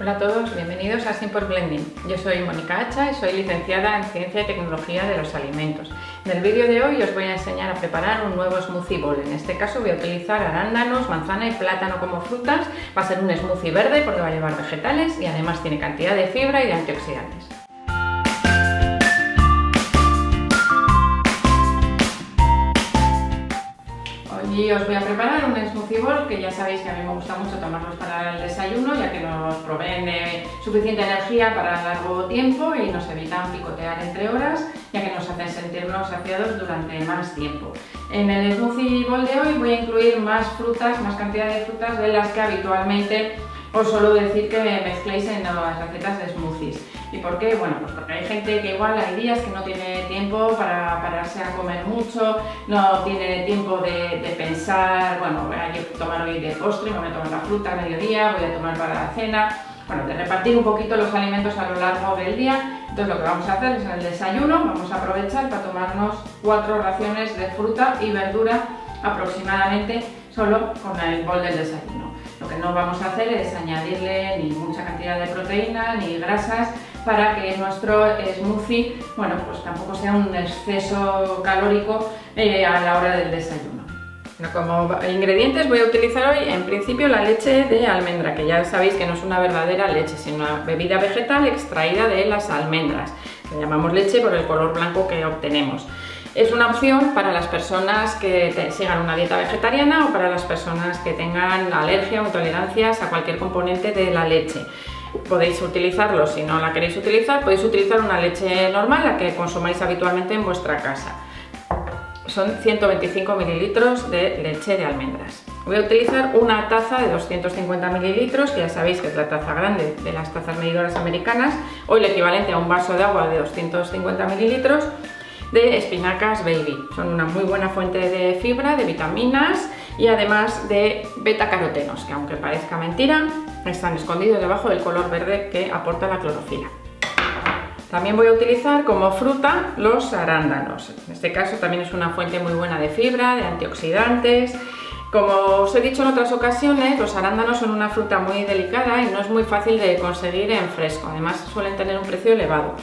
Hola a todos, bienvenidos a Simple Blending. Yo soy Mónica Hacha y soy licenciada en Ciencia y Tecnología de los Alimentos. En el vídeo de hoy os voy a enseñar a preparar un nuevo smoothie bowl. En este caso voy a utilizar arándanos, manzana y plátano como frutas. Va a ser un smoothie verde porque va a llevar vegetales y además tiene cantidad de fibra y de antioxidantes. Sabéis que a mí me gusta mucho tomarlos para el desayuno ya que nos proveen de suficiente energía para largo tiempo y nos evitan picotear entre horas ya que nos hacen sentirnos saciados durante más tiempo. En el smoothie bowl de hoy voy a incluir más frutas, más cantidad de frutas de las que habitualmente os suelo decir que mezcléis en las recetas de smoothies. ¿Y por qué? Bueno, pues porque hay gente que igual hay días que no tiene tiempo para pararse a comer mucho, no tiene tiempo de, pensar, bueno, voy a tomar hoy de postre, me voy a tomar la fruta a mediodía, voy a tomar para la cena, bueno, de repartir un poquito los alimentos a lo largo del día. Entonces lo que vamos a hacer es en el desayuno, vamos a aprovechar para tomarnos cuatro raciones de fruta y verdura aproximadamente solo con el bol del desayuno. Lo que no vamos a hacer es añadirle ni mucha cantidad de proteína ni grasas para que nuestro smoothie, bueno, pues tampoco sea un exceso calórico eh, a la hora del desayuno. como ingredientes voy a utilizar hoy en principio la leche de almendra, que ya sabéis que no es una verdadera leche, sino una bebida vegetal extraída de las almendras. Le llamamos leche por el color blanco que obtenemos. Es una opción para las personas que sigan una dieta vegetariana o para las personas que tengan alergia o intolerancias a cualquier componente de la leche. Podéis utilizarlo, si no la queréis utilizar, podéis utilizar una leche normal, la que consumáis habitualmente en vuestra casa. Son 125 mililitros de leche de almendras. Voy a utilizar una taza de 250 mililitros, que ya sabéis que es la taza grande de las tazas medidoras americanas, o el equivalente a un vaso de agua de 250 mililitros de espinacas baby. Son una muy buena fuente de fibra, de vitaminas y además de beta-carotenos, que aunque parezca mentira, están escondidos debajo del color verde que aporta la clorofila. También voy a utilizar como fruta los arándanos. En este caso también es una fuente muy buena de fibra, de antioxidantes. Como os he dicho en otras ocasiones, los arándanos son una fruta muy delicada y no es muy fácil de conseguir en fresco. Además suelen tener un precio elevado.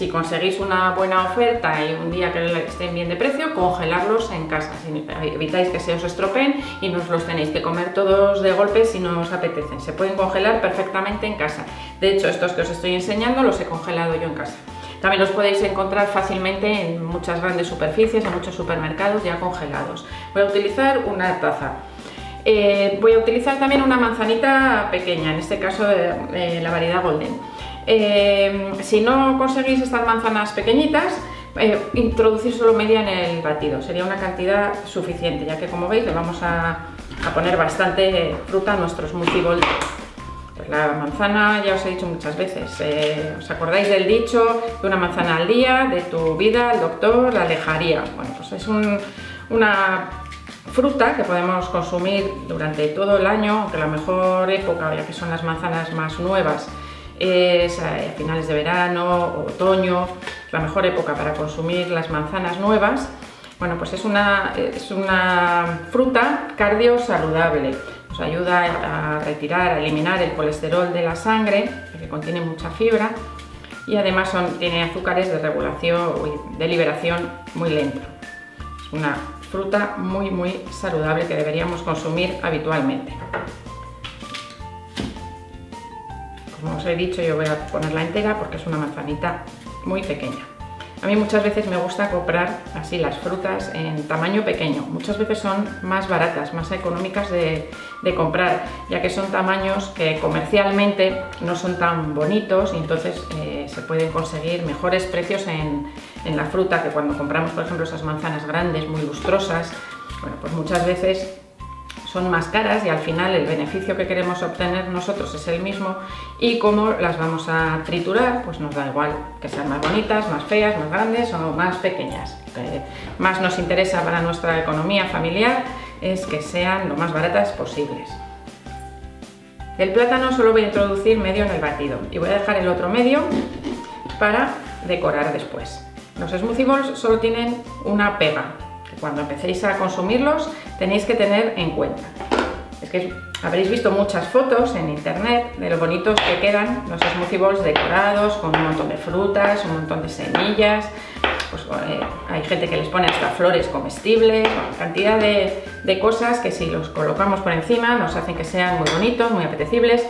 Si conseguís una buena oferta y un día que estén bien de precio, congelarlos en casa. evitáis que se os estropeen y no os los tenéis que comer todos de golpe si no os apetecen. Se pueden congelar perfectamente en casa. De hecho, estos que os estoy enseñando los he congelado yo en casa. También los podéis encontrar fácilmente en muchas grandes superficies, en muchos supermercados ya congelados. Voy a utilizar una taza. Eh, voy a utilizar también una manzanita pequeña, en este caso eh, la variedad Golden. Eh, si no conseguís estas manzanas pequeñitas, eh, introducir solo media en el batido, sería una cantidad suficiente, ya que como veis le vamos a, poner bastante fruta a nuestro smoothie. Pues la manzana, ya os he dicho muchas veces, eh, ¿os acordáis del dicho de una manzana al día, de tu vida, el doctor la alejaría? Bueno, pues es una fruta que podemos consumir durante todo el año, aunque la mejor época, ya que son las manzanas más nuevas, es a finales de verano, otoño, la mejor época para consumir las manzanas nuevas. Bueno, pues es una, es una fruta cardio saludable. Nos ayuda a retirar, a eliminar el colesterol de la sangre, que contiene mucha fibra, y además tiene azúcares de regulación, de liberación muy lenta. Es una fruta muy, muy saludable que deberíamos consumir habitualmente. Como os he dicho, yo voy a ponerla entera porque es una manzanita muy pequeña. A mí muchas veces me gusta comprar así las frutas en tamaño pequeño. Muchas veces son más baratas, más económicas de, comprar, ya que son tamaños que comercialmente no son tan bonitos y entonces eh, se pueden conseguir mejores precios en, en la fruta que cuando compramos, por ejemplo, esas manzanas grandes, muy lustrosas. Bueno, pues muchas veces son más caras y al final el beneficio que queremos obtener nosotros es el mismo y como las vamos a triturar, pues nos da igual que sean más bonitas, más feas, más grandes o más pequeñas. Lo que más nos interesa para nuestra economía familiar es que sean lo más baratas posibles. El plátano solo voy a introducir medio en el batido y voy a dejar el otro medio para decorar después. Los smoothie bowls solo tienen una pega, cuando empecéis a consumirlos tenéis que tener en cuenta. Es que Habréis visto muchas fotos en internet de lo bonitos que quedan los smoothie bowls decorados con un montón de frutas, un montón de semillas. Pues, eh, hay gente que les pone hasta flores comestibles, cantidad de, de cosas que si los colocamos por encima nos hacen que sean muy bonitos, muy apetecibles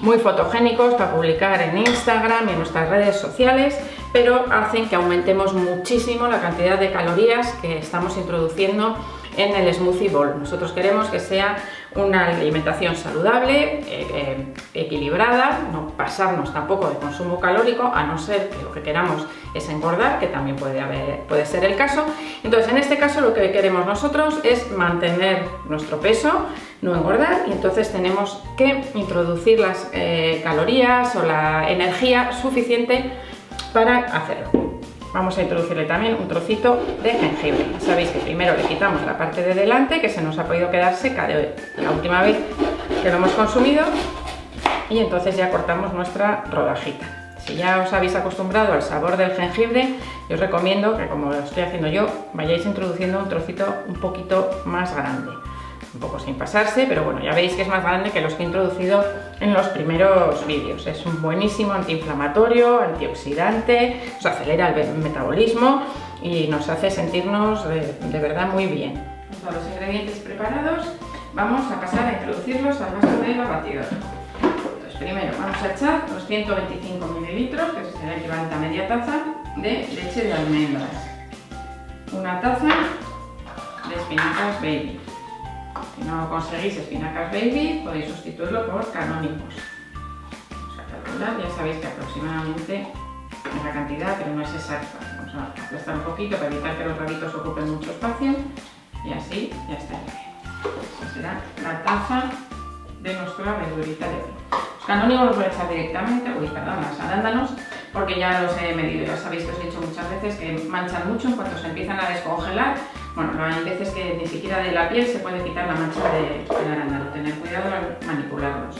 muy fotogénicos para publicar en Instagram y en nuestras redes sociales, pero hacen que aumentemos muchísimo la cantidad de calorías que estamos introduciendo en el smoothie bowl. Nosotros queremos que sea una alimentación saludable, eh, eh, equilibrada, no pasarnos tampoco de consumo calórico, a no ser que lo que queramos es engordar, que también puede, haber, puede ser el caso. Entonces, en este caso lo que queremos nosotros es mantener nuestro peso, no engordar, y entonces tenemos que introducir las eh, calorías o la energía suficiente para hacerlo vamos a introducirle también un trocito de jengibre. Sabéis que primero le quitamos la parte de delante que se nos ha podido quedar seca de la última vez que lo hemos consumido y entonces ya cortamos nuestra rodajita. Si ya os habéis acostumbrado al sabor del jengibre, os recomiendo que como lo estoy haciendo yo, vayáis introduciendo un trocito un poquito más grande un poco sin pasarse, pero bueno, ya veis que es más grande que los que he introducido en los primeros vídeos. Es un buenísimo antiinflamatorio, antioxidante, nos acelera el metabolismo y nos hace sentirnos de, verdad muy bien. Con los ingredientes preparados, vamos a pasar a introducirlos al vaso de la batidora. Primero vamos a echar los 125 mililitros, que es el equivalente a media taza, de leche de almendras. Una taza de espinacas baby si no conseguís espinacas baby, podéis sustituirlo por canónicos. Vamos a calcular, ya sabéis que aproximadamente es la cantidad, pero no es exacta. Vamos a aplastar un poquito para evitar que los rabitos ocupen mucho espacio y así ya está Esa será la taza de nuestra verdurita de hoy. Los canónigos los voy a echar directamente, uy, perdón, las arándanos, porque ya los he medido, ya sabéis que os he dicho muchas veces que manchan mucho en cuanto se empiezan a descongelar bueno, hay veces que ni siquiera de la piel se puede quitar la mancha de, del arándano. Tener cuidado al manipularlos.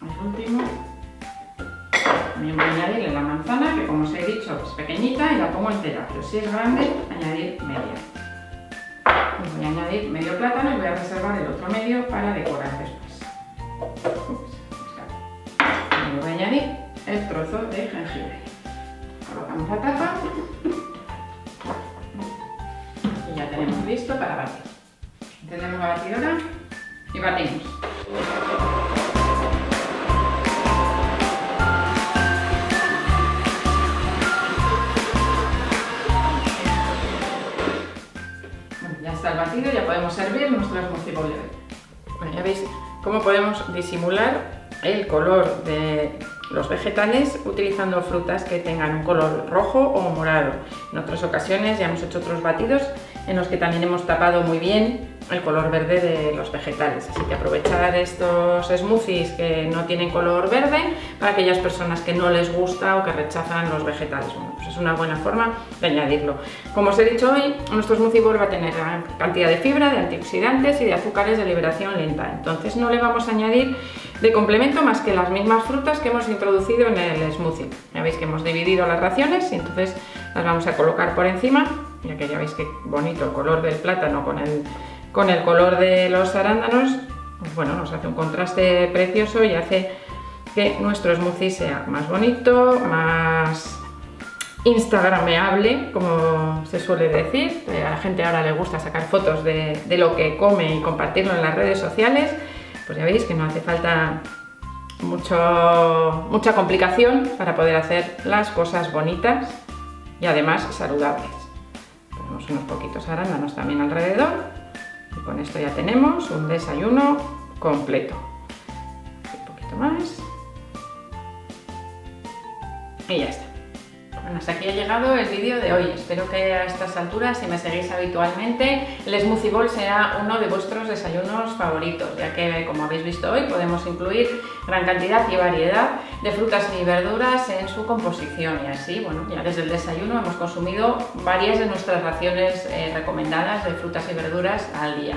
Vamos a el último. También voy a añadirle la manzana, que como os he dicho es pequeñita y la pongo entera, pero si es grande, añadir media. Voy a añadir medio plátano y voy a reservar el otro medio para decorar después. Y voy a añadir el trozo de jengibre. Colocamos la tapa listo para batir. Tenemos la batidora y batimos. Ya está el batido, ya podemos servir nuestro smoothie bowl Bueno, ya veis cómo podemos disimular el color de los vegetales utilizando frutas que tengan un color rojo o morado. En otras ocasiones ya hemos hecho otros batidos en los que también hemos tapado muy bien el color verde de los vegetales. Así que aprovechar estos smoothies que no tienen color verde para aquellas personas que no les gusta o que rechazan los vegetales. Pues es una buena forma de añadirlo. Como os he dicho hoy, nuestro smoothie va a tener cantidad de fibra, de antioxidantes y de azúcares de liberación lenta. Entonces no le vamos a añadir de complemento más que las mismas frutas que hemos introducido en el smoothie. Ya veis que hemos dividido las raciones y entonces las vamos a colocar por encima, ya que ya veis que bonito el color del plátano con el, con el color de los arándanos, pues bueno, nos hace un contraste precioso y hace que nuestro smoothie sea más bonito, más instagrameable, como se suele decir. A la gente ahora le gusta sacar fotos de, de lo que come y compartirlo en las redes sociales pues ya veis que no hace falta mucho, mucha complicación para poder hacer las cosas bonitas y además saludables. Unos poquitos arándanos también alrededor y con esto ya tenemos un desayuno completo. Un poquito más y ya está. Bueno, hasta aquí ha llegado el vídeo de hoy. Espero que a estas alturas, si me seguís habitualmente, el Smoothie Bowl sea uno de vuestros desayunos favoritos, ya que, como habéis visto hoy, podemos incluir gran cantidad y variedad de frutas y verduras en su composición. Y así, bueno, ya desde el desayuno hemos consumido varias de nuestras raciones eh, recomendadas de frutas y verduras al día.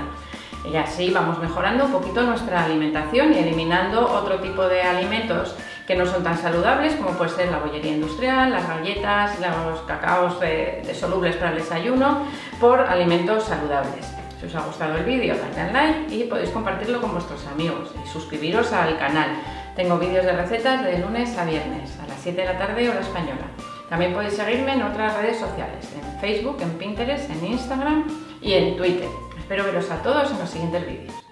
Y así vamos mejorando un poquito nuestra alimentación y eliminando otro tipo de alimentos que no son tan saludables como puede ser la bollería industrial, las galletas, los cacaos de, solubles para el desayuno, por alimentos saludables. Si os ha gustado el vídeo, dadle al like y podéis compartirlo con vuestros amigos y suscribiros al canal. Tengo vídeos de recetas de lunes a viernes a las 7 de la tarde hora española. También podéis seguirme en otras redes sociales, en Facebook, en Pinterest, en Instagram y en Twitter. Espero veros a todos en los siguientes vídeos.